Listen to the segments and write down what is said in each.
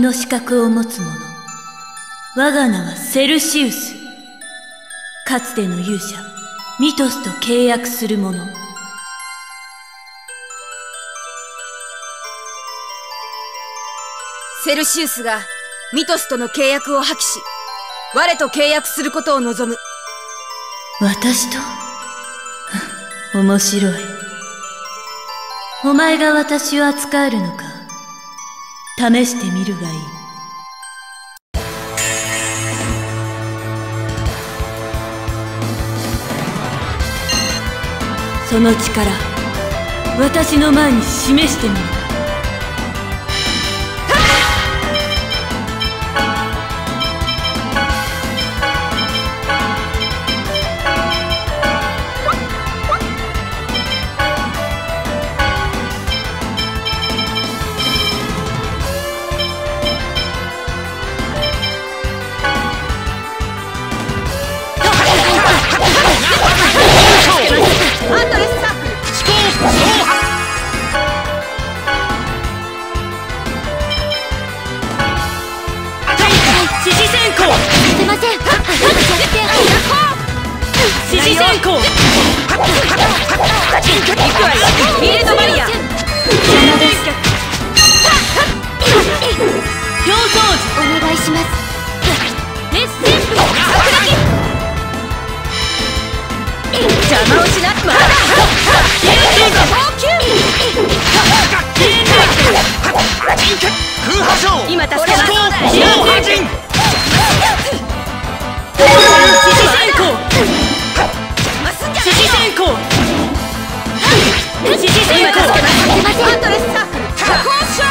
の資格を持つ者、我が名はセルシウス。かつての勇者、ミトスと契約する者。セルシウスがミトスとの契約を破棄し、我と契約することを望む。私と？面白い。お前が私を扱えるのか？試してみるがいい。その力私の前に示してみる邪魔をし今助けますアンドレスサークル加工賞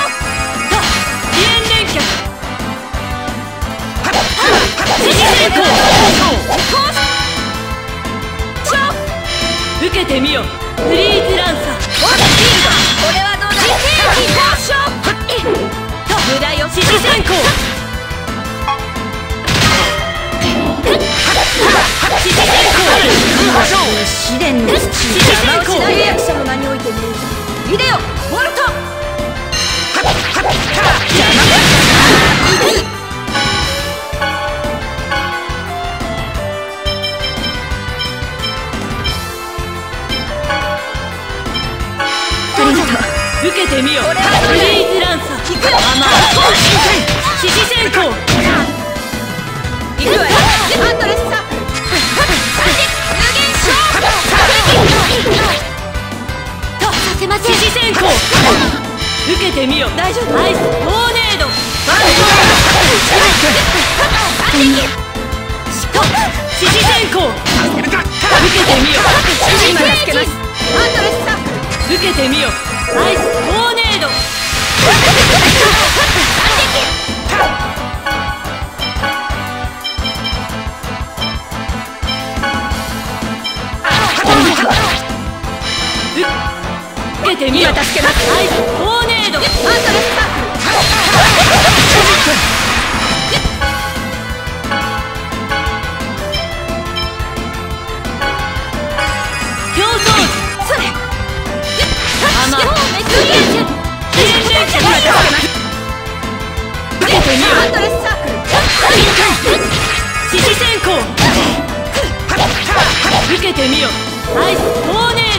支援連携獅子先行けてみよフリーズランサー。ワダーシー。ルドこれはどうだ自転機モーショと無駄よし自転自転受けてみよう。大丈夫？アイストーネード。バンドしと指示変更受けてみよう今助けますアンドレスさん受けてみよう。アイストーネード。けーネード受けてみよアイス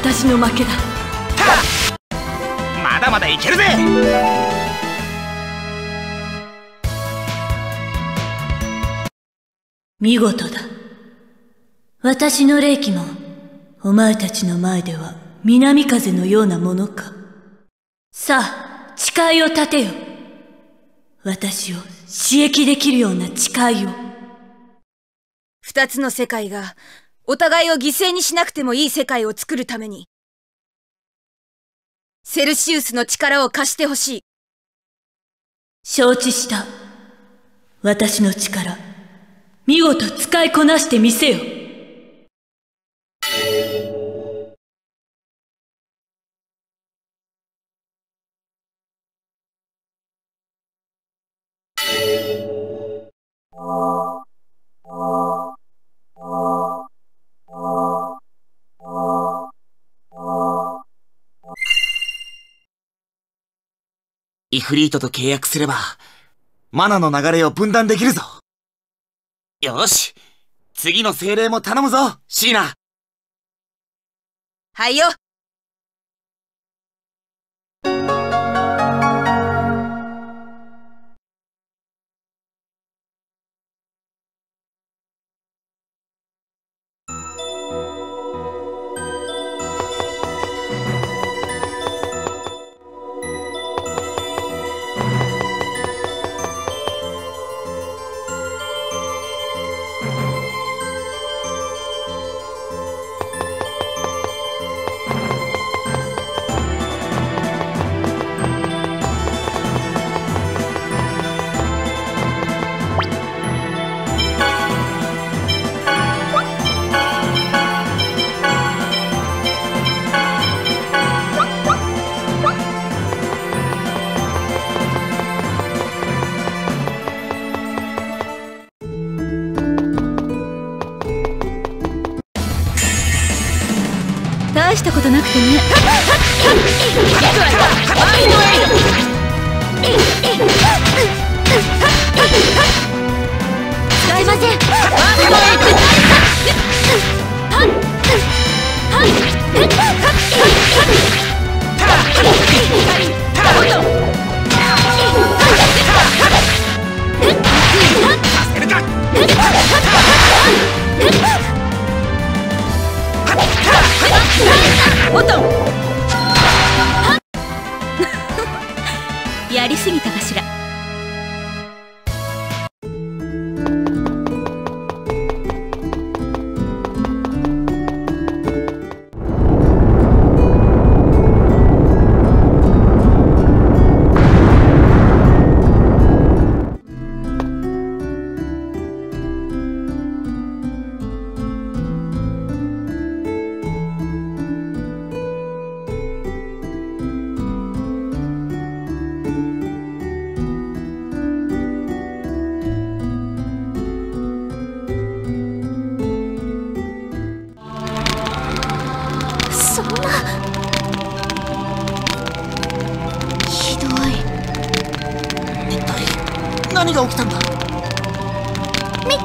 私の負けだ。まだまだいけるぜ。見事だ。私の霊気もお前たちの前では南風のようなものか。さあ誓いを立てよ。私を刺激できるような誓いを。二つの世界がお互いを犠牲にしなくてもいい世界を作るために、セルシウスの力を貸してほしい。承知した。私の力、見事使いこなしてみせよ。イフリートと契約すれば、マナの流れを分断できるぞ。よし。次の精霊も頼むぞ、シーナ。はいよ。なくてね。使えません。やりすぎたかしら。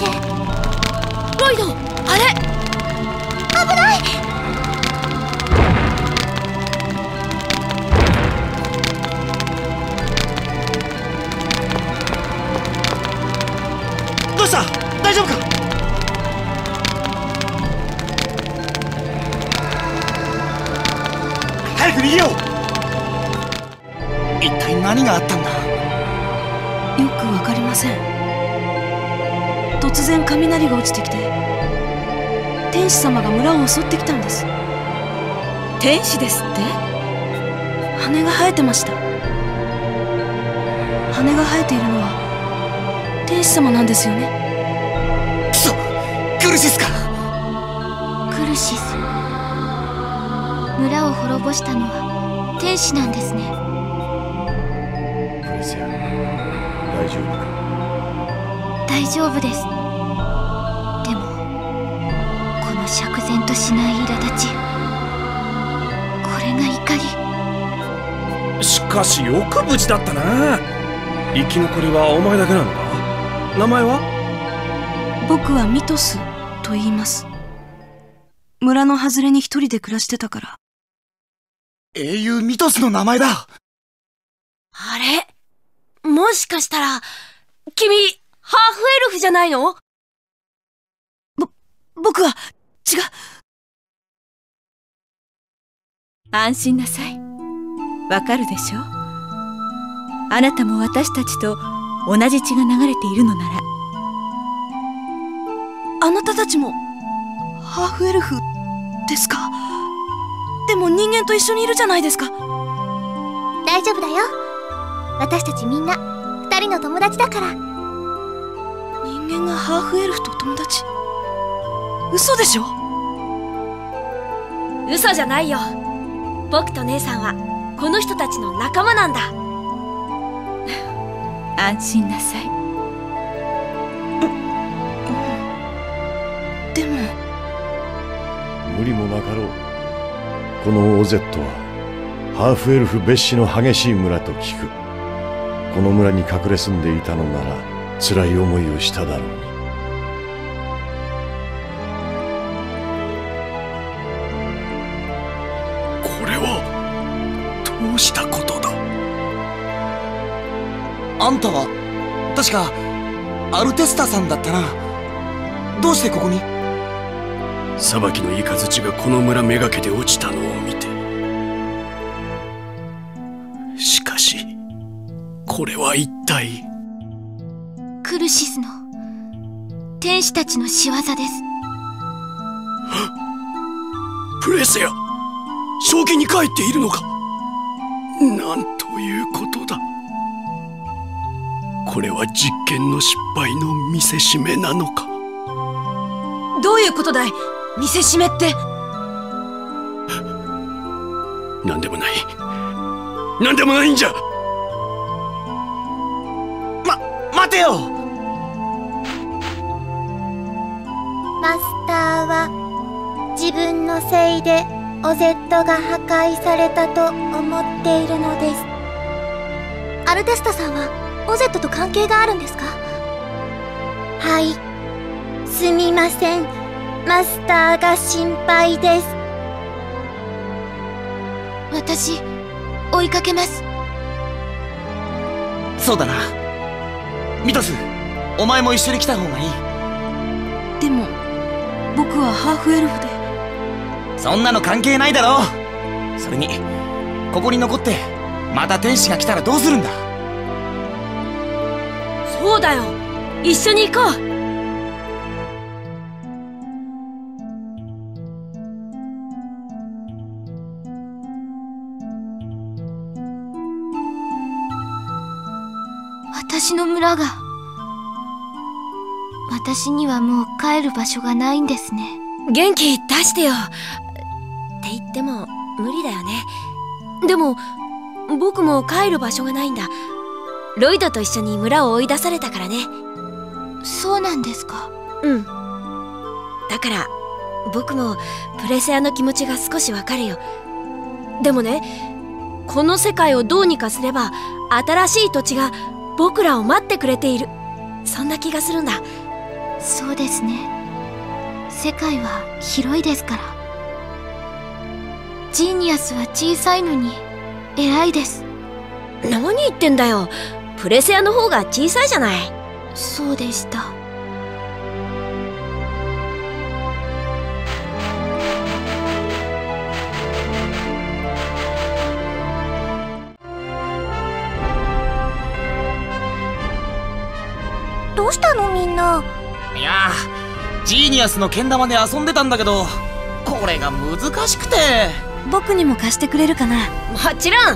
見てロイドあれ？危ない！どうした？大丈夫か？早く逃げよう！一体何があったんだ？よくわかりません突然雷が落ちてきて天使様が村を襲ってきたんです。天使ですって？羽が生えてました。羽が生えているのは天使様なんですよね。クソ！クルシスか！クルシス。村を滅ぼしたのは天使なんですね。プレシア大丈夫か？大丈夫です。でもこの釈然としない苛立ちこれが怒り。しかしよく無事だったな。生き残りはお前だけなのか？名前は？僕はミトスと言います。村の外れに一人で暮らしてたから。英雄ミトスの名前だ。あれ？もしかしたら君ハーフエルフじゃないの？ぼ僕は違う。安心なさい。わかるでしょ？あなたも私たちと同じ血が流れているのなら、あなたたちもハーフエルフですか？でも人間と一緒にいるじゃないですか。大丈夫だよ。私たちみんな二二人の友達だから。人間がハーフエルフと友達？嘘でしょ？嘘じゃないよ。僕と姉さんはこの人たちの仲間なんだ。安心なさい。でも。無理もなかろう。このオゼットはハーフエルフ別紙の激しい村と聞く。この村に隠れ住んでいたのなら辛い思いをしただろう。にこれはどうしたことだ？あんたは確かアルテスタさんだったな。どうしてここに？裁きのイカズチがこの村めがけて落ちたのを見て。しかしこれは一体クルシスの天使たちの仕業です。プレセア正気に帰っているのか。なんということだ。これは実験の失敗の見せしめなのか。どういうことだい？見せしめって。何でもない。何でもないんじゃ。ま待てよ分のせいでオゼットが破壊されたと思っているのです。アルテスタさんはオゼットと関係があるんですか？はい。すみません。マスターが心配です。私追いかけます。そうだな。ミトスお前も一緒に来た方がいい。でも僕はハーフエルフでそんなの関係ないだろそれにここに残ってまた天使が来たらどうするんだ？そうだよ。一緒に行こう。私の村が私にはもう帰る場所がないんですね。元気出してよって言っても無理だよね。でも僕も帰る場所がないんだ。ロイドと一緒に村を追い出されたからね。そうなんですか。うん。だから僕もプレセアの気持ちが少しわかるよ。でもねこの世界をどうにかすれば新しい土地が僕らを待ってくれている。そんな気がするんだ。そうですね。世界は広いですからジーニアスは小さいのに偉いです。何言ってんだよ。プレセアの方が小さいじゃない。そうでした。どうしたのみんな？いやジーニアスのけん玉で遊んでたんだけどこれが難しくて僕にも貸してくれるかな？もちろん。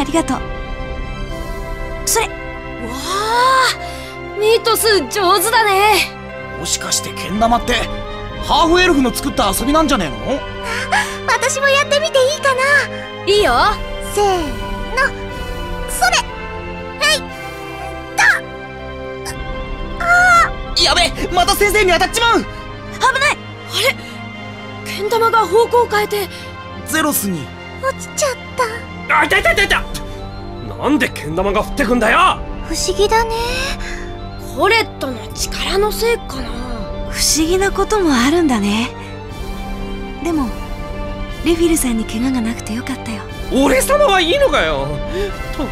ありがとう。それ。わあミートス上手だね。もしかしてけん玉ってハーフエルフの作った遊びなんじゃねえの？私もやってみていいかな？いいよ。せーの。それ。やべまた先生に当たっちまうけん玉が方向を変えてゼロスに。落ちちゃった。あいたいたいたい。たなんでけん玉が降ってくんだよ。不思議だね。コレットの力のせいかな。不思議なこともあるんだね。でもレフィルさんに怪我がなくてよかったよ。俺様はいいのかよ。と